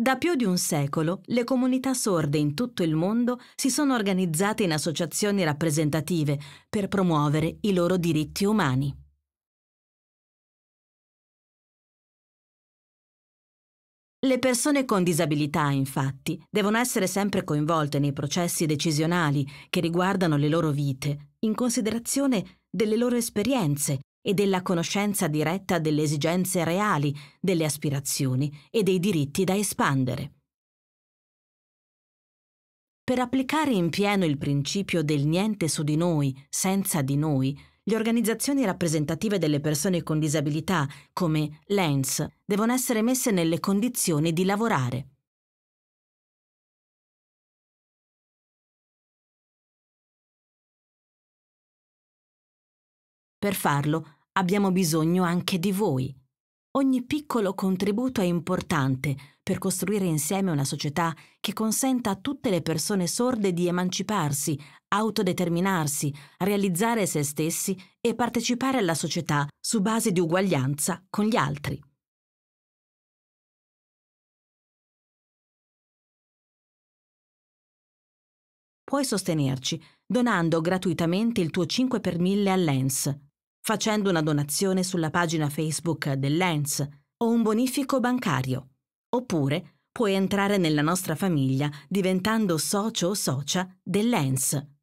Da più di un secolo le comunità sorde in tutto il mondo si sono organizzate in associazioni rappresentative per promuovere i loro diritti umani. Le persone con disabilità, infatti, devono essere sempre coinvolte nei processi decisionali che riguardano le loro vite, in considerazione delle loro esperienze e della conoscenza diretta delle esigenze reali, delle aspirazioni e dei diritti da espandere. Per applicare in pieno il principio del niente su di noi, senza di noi, le organizzazioni rappresentative delle persone con disabilità, come l'ENS, devono essere messe nelle condizioni di lavorare. Per farlo abbiamo bisogno anche di voi. Ogni piccolo contributo è importante per costruire insieme una società che consenta a tutte le persone sorde di emanciparsi, autodeterminarsi, realizzare se stessi e partecipare alla società su base di uguaglianza con gli altri. Puoi sostenerci donando gratuitamente il tuo 5 per 1000 all'ENS facendo una donazione sulla pagina Facebook dell'ENS o un bonifico bancario. Oppure puoi entrare nella nostra famiglia diventando socio o socia dell'ENS.